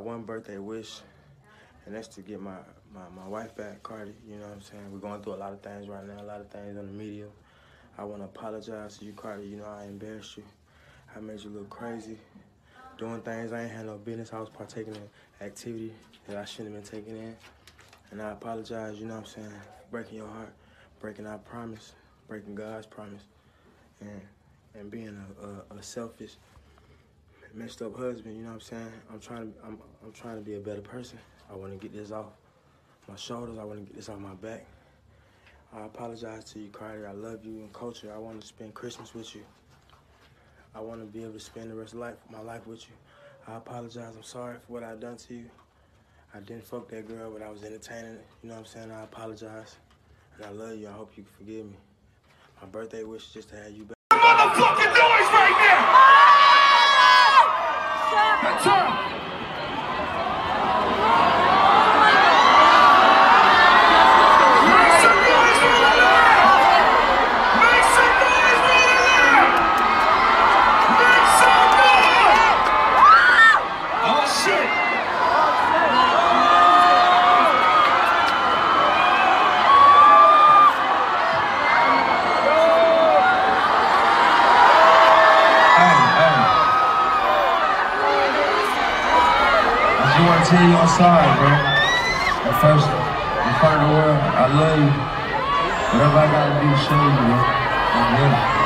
one birthday wish, and that's to get my, my, my wife back, Cardi. You know what I'm saying? We're going through a lot of things right now, a lot of things on the media. I want to apologize to you, Cardi. You know, I embarrassed you. I made you look crazy. Doing things I ain't had no business. I was partaking in activity that I shouldn't have been taking in. And I apologize, you know what I'm saying? Breaking your heart, breaking our promise, breaking God's promise, and and being a, a, a selfish, messed up husband, you know what I'm saying? I'm trying to I'm I'm trying to be a better person. I want to get this off my shoulders. I want to get this off my back. I apologize to you, Cardi. I love you and Kulture. I want to spend Christmas with you. I want to be able to spend the rest of life, my life with you. I apologize. I'm sorry for what I've done to you. I didn't fuck that girl, but I was entertaining. You know what I'm saying? I apologize. And I love you. I hope you forgive me. My birthday wish is just to have you back. I want to tell you I'm sorry, bro. And first, in front of the world, I love you. Whatever I gotta do to show you, bro. I'm with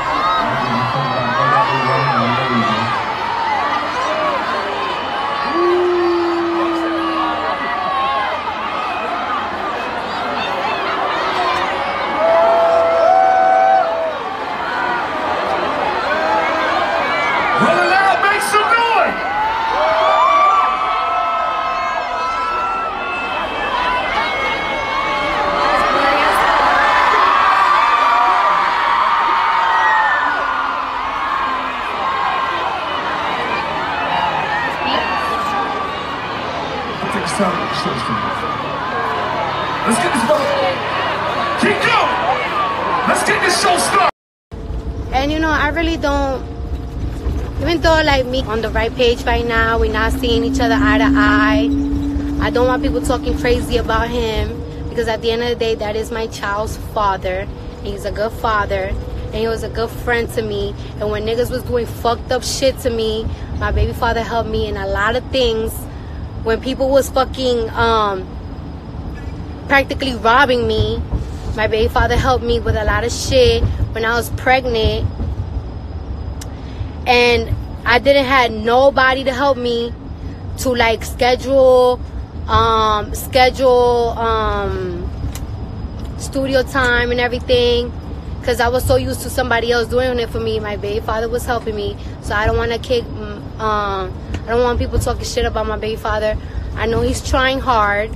Let's get this. Keep going! Let's get this show started! And you know, I really don't. Even though like me on the right page right now, we're not seeing each other eye to eye. I don't want people talking crazy about him because at the end of the day, that is my child's father. He's a good father, and he was a good friend to me. And when niggas was doing fucked up shit to me, my baby father helped me in a lot of things. When people was fucking um practically robbing me. My baby father helped me with a lot of shit when I was pregnant. And I didn't have nobody to help me to like schedule um schedule um studio time and everything because I was so used to somebody else doing it for me. My baby father was helping me, so I don't want to kick. Um, I don't want people talking shit about my baby father. I know he's trying hard,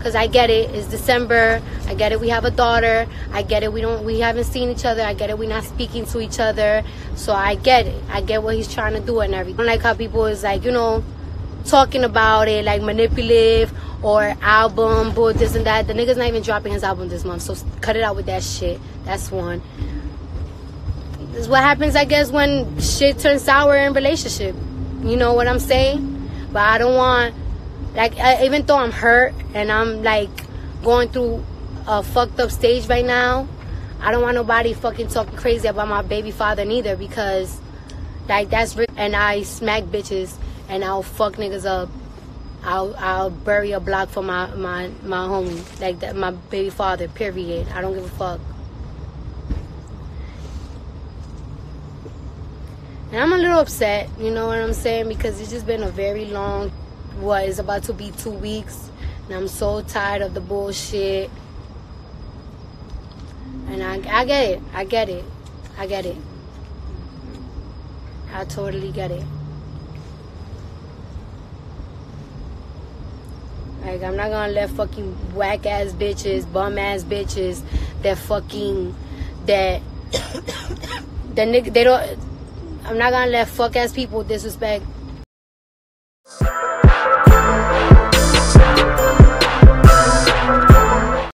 cause I get it. It's December. I get it. We have a daughter. I get it. We don't. We haven't seen each other. I get it. We're not speaking to each other. So I get it. I get what he's trying to do and everything. Like how people is like, you know, talking about it like manipulative or album, but this and that. The nigga's not even dropping his album this month, so cut it out with that shit. That's one. Is what happens, I guess, when shit turns sour in relationship. You know what I'm saying? But I don't want, like, I, even though I'm hurt and I'm like going through a fucked up stage right now, I don't want nobody fucking talking crazy about my baby father neither because, like, that's and I smack bitches and I'll fuck niggas up. I'll I'll bury a block for my my my homie like that my baby father. Period. I don't give a fuck. And I'm a little upset, you know what I'm saying, because it's just been a very long, what is about to be two weeks, and I'm so tired of the bullshit. And I I get it. I get it. I get it. I totally get it. Like I'm not gonna let fucking whack ass bitches, bum ass bitches that fucking that the nigga they don't I'm not gonna let fuck ass people disrespect.